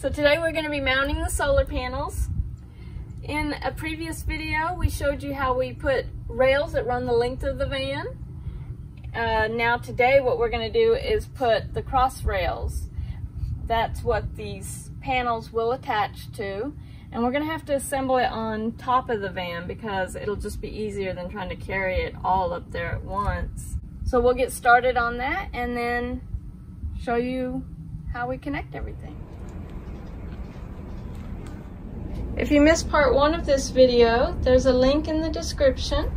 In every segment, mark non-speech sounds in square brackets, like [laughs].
So today we're going to be mounting the solar panels. In a previous video, we showed you how we put rails that run the length of the van. Uh, now today what we're going to do is put the cross rails. That's what these panels will attach to. And we're going to have to assemble it on top of the van because it'll just be easier than trying to carry it all up there at once. So we'll get started on that and then show you how we connect everything. If you missed part one of this video, there's a link in the description.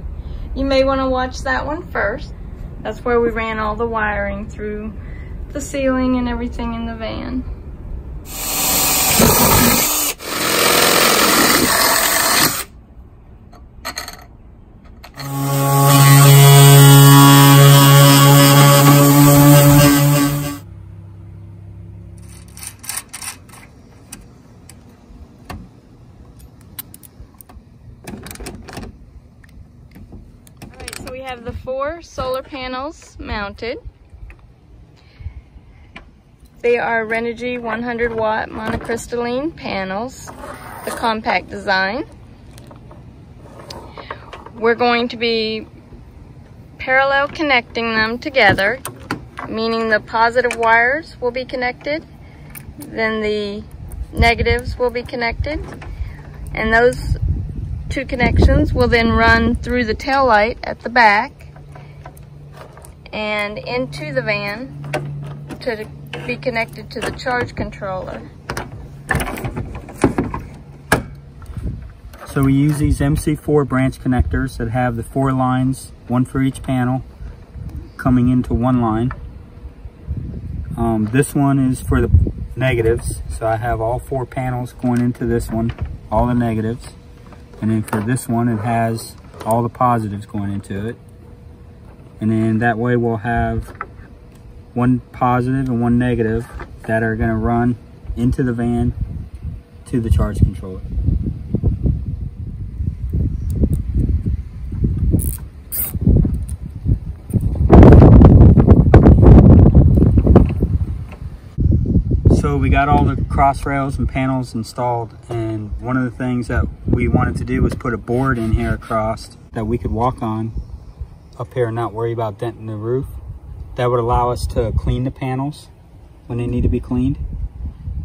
You may want to watch that one first. That's where we ran all the wiring through the ceiling and everything in the van. Have the four solar panels mounted. They are Renogy 100 watt monocrystalline panels, the compact design. We're going to be parallel connecting them together, meaning the positive wires will be connected, then the negatives will be connected, and those two connections will then run through the tail light at the back and into the van to be connected to the charge controller. So we use these MC4 branch connectors that have the four lines, one for each panel, coming into one line. Um, this one is for the negatives, so I have all four panels going into this one, all the negatives. And then for this one, it has all the positives going into it. And then that way we'll have one positive and one negative that are gonna run into the van to the charge controller. So we got all the cross rails and panels installed and one of the things that we wanted to do was put a board in here across that we could walk on up here and not worry about denting the roof. That would allow us to clean the panels when they need to be cleaned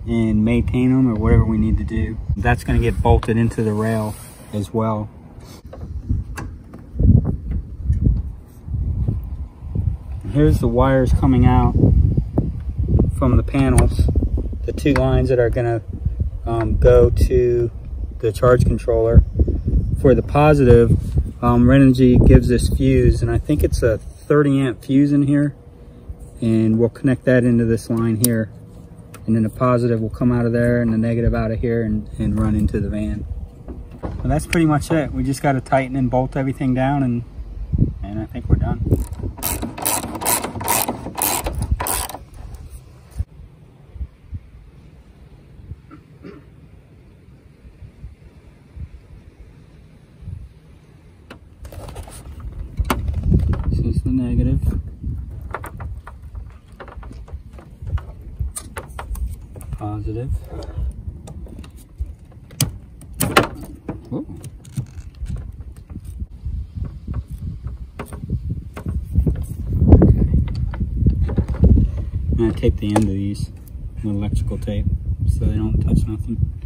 and maintain them or whatever we need to do. That's gonna get bolted into the rail as well. here's the wires coming out from the panels the two lines that are gonna um, go to the charge controller. For the positive, um, Renogy gives this fuse, and I think it's a 30 amp fuse in here, and we'll connect that into this line here. And then the positive will come out of there and the negative out of here and, and run into the van. Well, that's pretty much it. We just got to tighten and bolt everything down and, and I think we're done. the negative. Positive. Ooh. I'm going to tape the end of these with electrical tape so they don't touch nothing.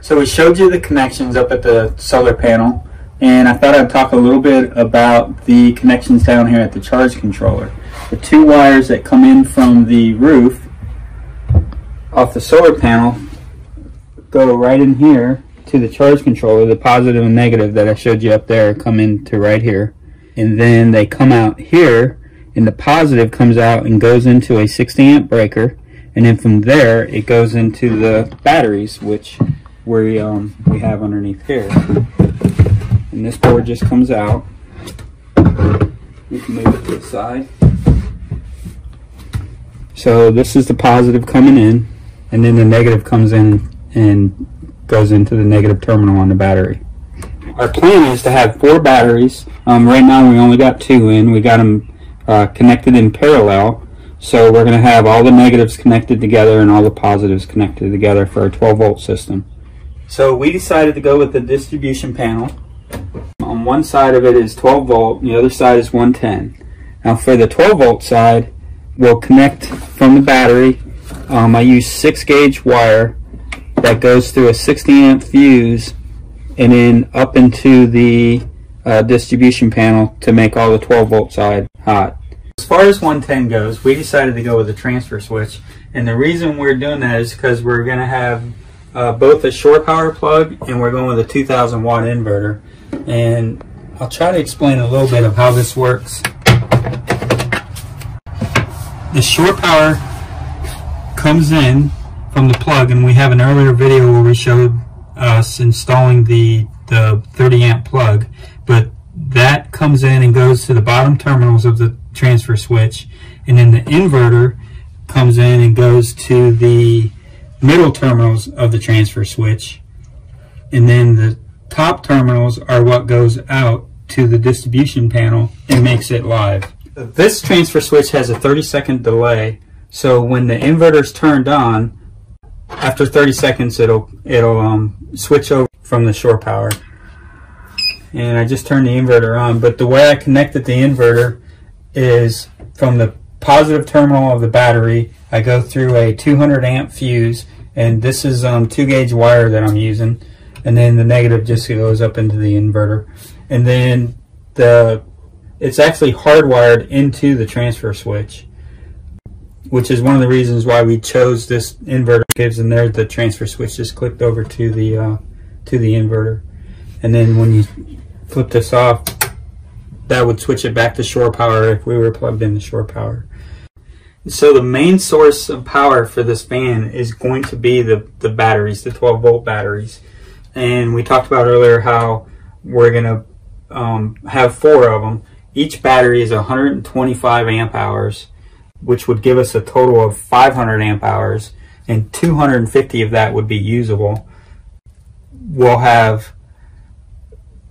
So we showed you the connections up at the solar panel, and I thought I'd talk a little bit about the connections down here at the charge controller. The two wires that come in from the roof off the solar panel go right in here to the charge controller. The positive and negative that I showed you up there come into right here. And then they come out here, and the positive comes out and goes into a 60 amp breaker. And then from there, it goes into the batteries, which we, um, we have underneath here. And this board just comes out. We can move it to the side. So this is the positive coming in, and then the negative comes in and goes into the negative terminal on the battery. Our plan is to have four batteries. Um, right now we only got two in. We got them uh, connected in parallel. So we're going to have all the negatives connected together and all the positives connected together for a 12 volt system. So we decided to go with the distribution panel. On one side of it is 12 volt, and the other side is 110. Now for the 12 volt side, we'll connect from the battery. Um, I use 6 gauge wire that goes through a 60 amp fuse and then up into the uh, distribution panel to make all the 12 volt side hot. As far as 110 goes, we decided to go with a transfer switch. And the reason we're doing that is because we're going to have uh, both a shore power plug and we're going with a 2000 watt inverter. And I'll try to explain a little bit of how this works. The shore power comes in from the plug and we have an earlier video where we showed us installing the, the 30 amp plug. But that comes in and goes to the bottom terminals of the transfer switch and then the inverter comes in and goes to the middle terminals of the transfer switch and then the top terminals are what goes out to the distribution panel and makes it live. This transfer switch has a 30 second delay so when the inverter's turned on after 30 seconds it'll it'll um, switch over from the shore power and I just turned the inverter on but the way I connected the inverter is from the positive terminal of the battery. I go through a 200 amp fuse, and this is um, 2 gauge wire that I'm using. And then the negative just goes up into the inverter. And then the it's actually hardwired into the transfer switch, which is one of the reasons why we chose this inverter. Gives and there the transfer switch just clicked over to the uh, to the inverter. And then when you flip this off, that would switch it back to shore power if we were plugged into shore power. So the main source of power for this fan is going to be the, the batteries, the 12 volt batteries. And we talked about earlier how we're going to um, have four of them. Each battery is 125 amp hours, which would give us a total of 500 amp hours, and 250 of that would be usable. We'll have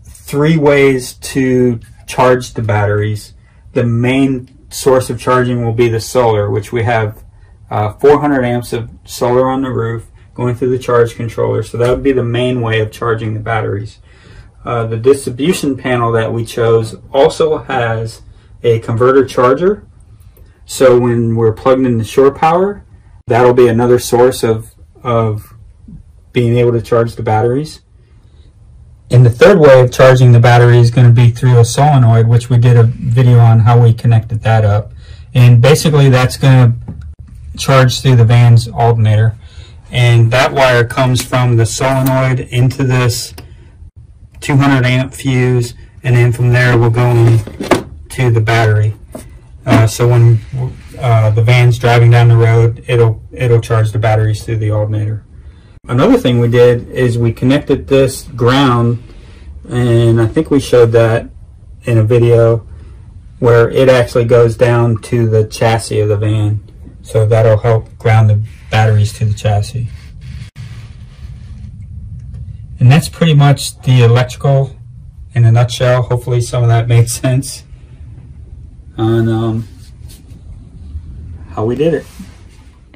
three ways to charge the batteries. The main source of charging will be the solar, which we have uh, 400 amps of solar on the roof going through the charge controller. So that would be the main way of charging the batteries. Uh, the distribution panel that we chose also has a converter charger. So when we're plugged into shore power, that'll be another source of, of being able to charge the batteries. And the third way of charging the battery is going to be through a solenoid, which we did a video on how we connected that up. And basically that's going to charge through the van's alternator. And that wire comes from the solenoid into this 200 amp fuse, and then from there we'll go to the battery. Uh, so when uh, the van's driving down the road, it'll it'll charge the batteries through the alternator. Another thing we did is we connected this ground, and I think we showed that in a video where it actually goes down to the chassis of the van. So that'll help ground the batteries to the chassis. And that's pretty much the electrical in a nutshell. Hopefully some of that made [laughs] sense on um, how we did it.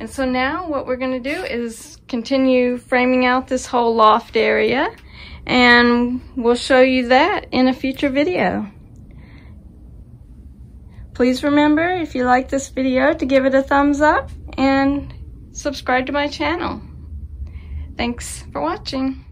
And so now what we're going to do is continue framing out this whole loft area and we'll show you that in a future video. Please remember if you like this video to give it a thumbs up and subscribe to my channel. Thanks for watching.